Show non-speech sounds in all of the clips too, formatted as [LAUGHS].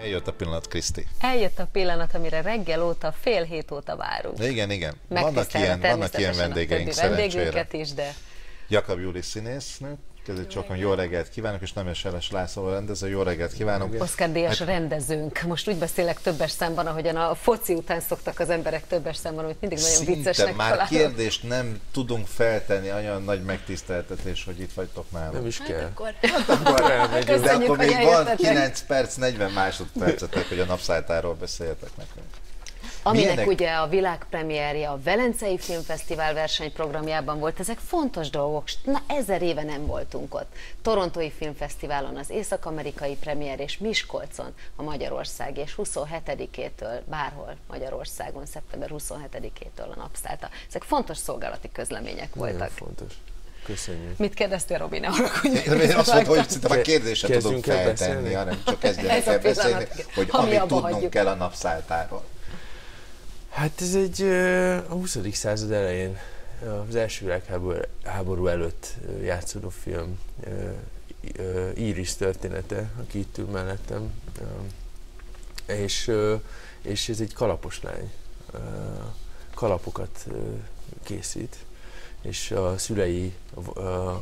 Eljött a pillanat, Kriszti. Eljött a pillanat, amire reggel óta, fél hét óta várunk. Igen, igen. Vannak ilyen, vannak ilyen vendégeink szerencsére. is, de... Jakab Júli színésznő, Kezdett sokan jó reggelt kívánok, és nem Seles László rendező, jó reggelt kívánok. Oscar Díjas hát, rendezőnk. Most úgy beszélek többes számban, ahogyan a foci után szoktak az emberek többes számban, amit mindig nagyon Szinte viccesnek már kérdést nem tudunk feltenni, olyan nagy megtiszteltetés, hogy itt vagytok már. Nem is kell. Hát akkor, hát akkor [LAUGHS] elmegyünk. De akkor még van 9 perc, 40 másodpercetek, hogy a napszállítáról beszéljetek nekünk. Aminek Milyenek? ugye a világpremierje a Velencei Filmfesztivál versenyprogramjában volt, ezek fontos dolgok, na ezer éve nem voltunk ott. Torontói Filmfesztiválon az észak-amerikai premier és Miskolcon a Magyarország és 27-től bárhol Magyarországon, szeptember 27-től a napszálta. Ezek fontos szolgálati közlemények voltak. Nagyon fontos. Köszönjük. Mit kérdeztél, Robi? Ne Én azt mondtam, hogy szerintem a kérdést sem tudunk feltenni, hanem csak kezdjenek el beszélni, hogy amit tudnunk hagyjuk. kell a napszálltáról. Hát ez egy a 20. század elején, az első világháború előtt játszódó film, Iris története, aki itt ül mellettem, és, és ez egy kalapos lány, kalapokat készít, és a szülei,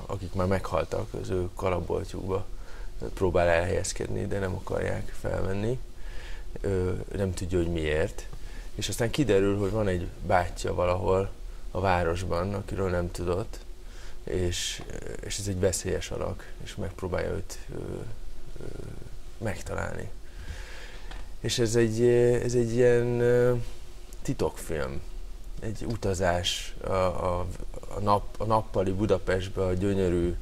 akik már meghaltak, az ő kalapboltjukba próbál elhelyezkedni, de nem akarják felvenni, nem tudja, hogy miért, és aztán kiderül, hogy van egy bátyja valahol a városban, akiről nem tudott, és, és ez egy veszélyes alak, és megpróbálja őt ö, ö, megtalálni. És ez egy, ez egy ilyen titokfilm, egy utazás a, a, a, nap, a nappali Budapestbe, a gyönyörű,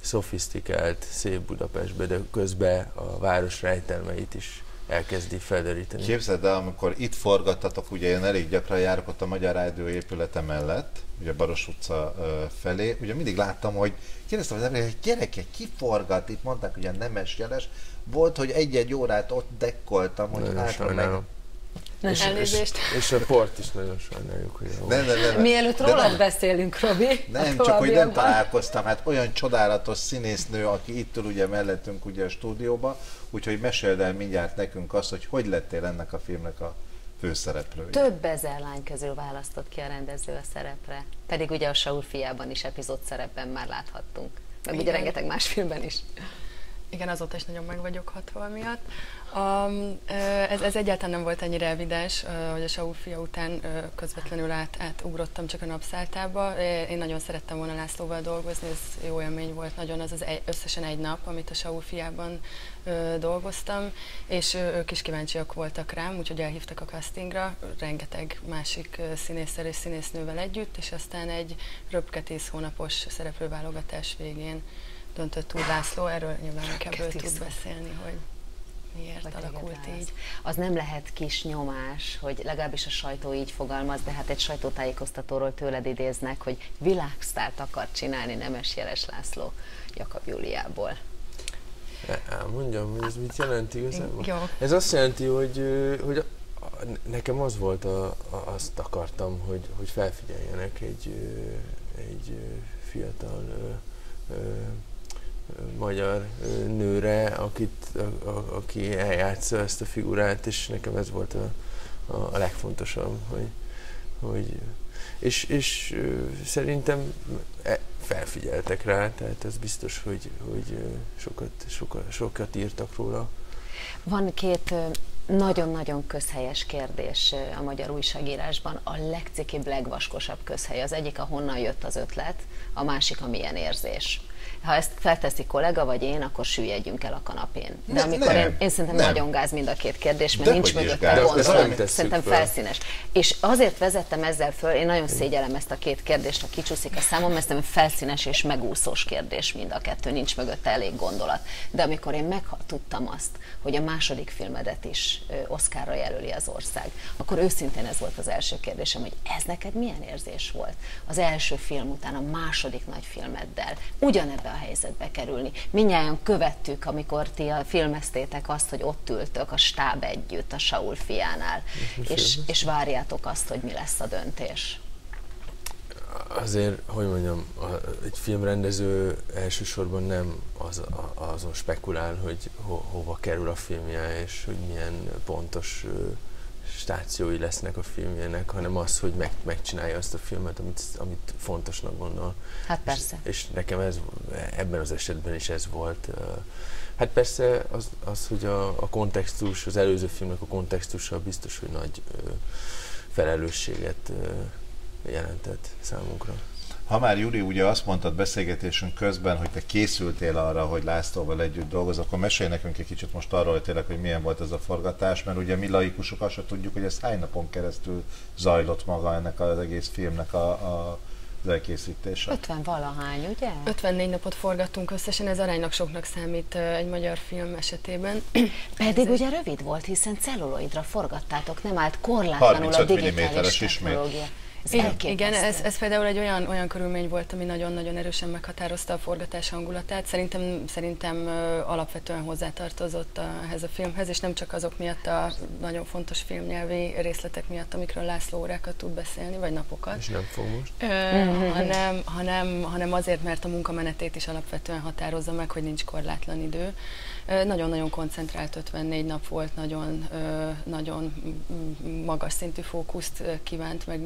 szofisztikált, szép Budapestbe, de közben a város rejtelmeit is elkezdi felderíteni. Képzeld el, amikor itt forgattatok, ugye én elég gyakran járok ott a Magyar Rádió épülete mellett, ugye Baros utca felé, ugye mindig láttam, hogy kérdeztem az emberek, hogy gyerekek, ki forgat, itt mondták, ugye nemes jeles, volt, hogy egy-egy órát ott dekkoltam, hogy meg, és, elnézést. És, és a port is nagyon sajnáljuk, hogy nem, nem, nem, Mielőtt rólad nem, beszélünk, Robi. Nem, csak hogy nem találkoztam. Hát olyan csodálatos színésznő, aki itt ül ugye mellettünk ugye a stúdióba, úgyhogy meséld el mindjárt nekünk azt, hogy hogy lettél ennek a filmnek a főszereplője. Több ezer lány közül választott ki a rendező a szerepre. Pedig ugye a Saul fiában is epizód szerepben már láthattunk. Meg Igen. ugye rengeteg más filmben is. Igen, azóta is nagyon meg vagyok hatva miatt. Um, ez, ez egyáltalán nem volt ennyire evidens, hogy a Saul fia után közvetlenül át, átugrottam csak a napszálltába. Én nagyon szerettem volna Lászlóval dolgozni, ez jó élmény volt nagyon, az az egy, összesen egy nap, amit a Saul fiában dolgoztam, és ők is kíváncsiak voltak rám, úgyhogy elhívtak a castingra, rengeteg másik színésszel és színésznővel együtt, és aztán egy röpke tíz hónapos szereplőválogatás végén döntött úgy László, erről nyilván inkább ő tud beszélni, hogy miért hogy alakult így. Az nem lehet kis nyomás, hogy legalábbis a sajtó így fogalmaz, de hát egy sajtótájékoztatóról tőled idéznek, hogy világsztárt akar csinálni Nemes Jeles László Jakab Júliából. Mondjam, hogy ez mit jelenti igazából? Jó. Ez azt jelenti, hogy, hogy nekem az volt, a, a, azt akartam, hogy, hogy felfigyeljenek egy, egy fiatal magyar nőre, akit, a, a, aki eljátsza ezt a figurát, és nekem ez volt a, a, a legfontosabb, hogy, hogy és, és szerintem e, felfigyeltek rá, tehát ez biztos, hogy, hogy sokat, sokat, sokat írtak róla. Van két nagyon-nagyon közhelyes kérdés a magyar újságírásban, a legcikibb, legvaskosabb közhely. Az egyik, ahonnan jött az ötlet, a másik, a milyen érzés ha ezt felteszi kollega vagy én, akkor süllyedjünk el a kanapén. De ne, amikor nem, én, én szerintem nem. nagyon gáz mind a két kérdés, mert De nincs mögötte gondolat. Szerintem fel. felszínes. És azért vezettem ezzel föl, én nagyon szégyelem ezt a két kérdést, ha kicsúszik a számom, mert szerintem felszínes és megúszós kérdés mind a kettő, nincs mögötte elég gondolat. De amikor én megtudtam azt, hogy a második filmedet is Oszkárra jelöli az ország, akkor őszintén ez volt az első kérdésem, hogy ez neked milyen érzés volt? Az első film után a második nagy filmeddel, ugyanebben a helyzetbe kerülni. Minnyáján követtük, amikor ti a filmeztétek azt, hogy ott ültök a stáb együtt a Saul fiánál, és, és várjátok azt, hogy mi lesz a döntés. Azért, hogy mondjam, a, egy filmrendező elsősorban nem az, a, azon spekulál, hogy ho, hova kerül a filmje, és hogy milyen pontos stációi lesznek a filmjének, hanem az, hogy meg, megcsinálja azt a filmet, amit, amit fontosnak gondol. Hát persze. És, és nekem ez, ebben az esetben is ez volt. Hát persze az, az hogy a, a kontextus, az előző filmnek a kontextusa biztos, hogy nagy felelősséget jelentett számunkra. Ha már Júri, ugye azt mondtad beszélgetésünk közben, hogy te készültél arra, hogy Lászlóval együtt dolgozol, akkor mesélj nekünk egy kicsit most arról, hogy tényleg, hogy milyen volt ez a forgatás, mert ugye mi laikusok azt sem tudjuk, hogy ez hány napon keresztül zajlott maga ennek az egész filmnek a, a az elkészítése. 50 valahány, ugye? 54 napot forgattunk összesen, ez aránylag soknak számít egy magyar film esetében. [CLEARS THROAT] Pedig ugye rövid volt, hiszen celluloidra forgattátok, nem állt korlátlanul a digitális technológia. Ismét. Ez igen, igen ez, ez például egy olyan, olyan körülmény volt, ami nagyon-nagyon erősen meghatározta a forgatás hangulatát. Szerintem, szerintem alapvetően hozzátartozott a, ehhez a filmhez, és nem csak azok miatt a nagyon fontos filmnyelvi részletek miatt, amikről László órákat tud beszélni, vagy napokat. És nem fog most. Ö, [LAUGHS] hanem, hanem, hanem azért, mert a munkamenetét is alapvetően határozza meg, hogy nincs korlátlan idő. Nagyon-nagyon koncentrált 54 nap volt, nagyon, nagyon magas szintű fókuszt kívánt meg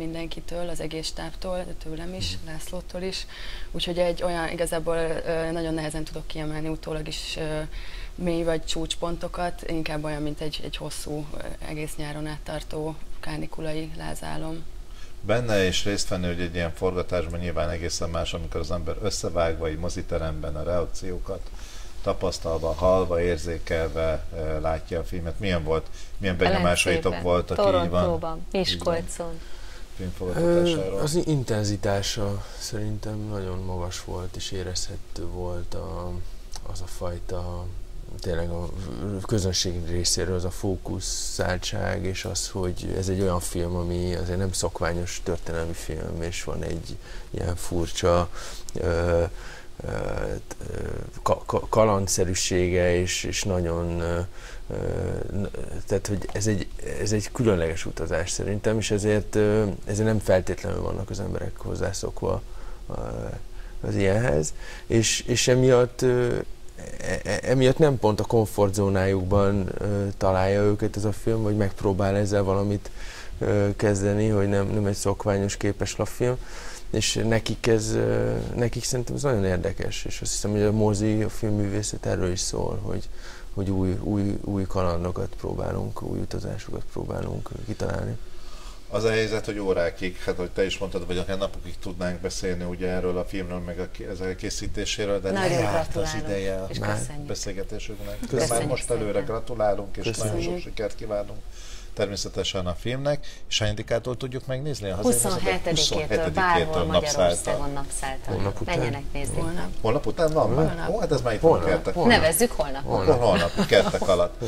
mindenkitől, az egész táptól, tőlem is, mhm. Lászlótól is. Úgyhogy egy olyan, igazából nagyon nehezen tudok kiemelni utólag is mély vagy csúcspontokat, inkább olyan, mint egy, egy hosszú, egész nyáron áttartó kánikulai lázálom benne és részt venni, hogy egy ilyen forgatásban nyilván egészen más, amikor az ember összevágva egy moziteremben a reakciókat tapasztalva, halva, érzékelve látja a filmet. Milyen volt, milyen benyomásaitok voltak így van? Miskolcon. Az intenzitása szerintem nagyon magas volt, és érezhető volt a, az a fajta tényleg a közönség részéről az a fókuszáltság, és az, hogy ez egy olyan film, ami azért nem szokványos történelmi film, és van egy ilyen furcsa ö, kalandszerűsége, és, és nagyon tehát, hogy ez egy, ez egy különleges utazás szerintem, és ezért, ezért nem feltétlenül vannak az emberek hozzászokva az ilyenhez, és, és emiatt e, e, emiatt nem pont a komfortzónájukban találja őket ez a film, vagy megpróbál ezzel valamit kezdeni, hogy nem, nem egy szokványos képeslapfilm, és nekik ez, nekik szerintem ez nagyon érdekes, és azt hiszem, hogy a mozi, a filmművészet erről is szól, hogy, hogy új, új, új kalandokat próbálunk, új utazásokat próbálunk kitalálni. Az a helyzet, hogy órákig, hát hogy te is mondtad, vagy akár napokig tudnánk beszélni ugye erről a filmről, meg a, ez a készítéséről, de nagyon lejárt az ideje a beszélgetésünknek. De már most előre gratulálunk, és köszönjük. nagyon sok sikert kívánunk természetesen a filmnek, és hányadikától tudjuk megnézni? 27-től, bárhol Magyarországon napszálltal. Menjenek nézni. Holnap. Holnap után van holnap. már? Ó, hát ez már itt holnap. Nevezzük holnap. Holnap, holnap, holnap kertek alatt.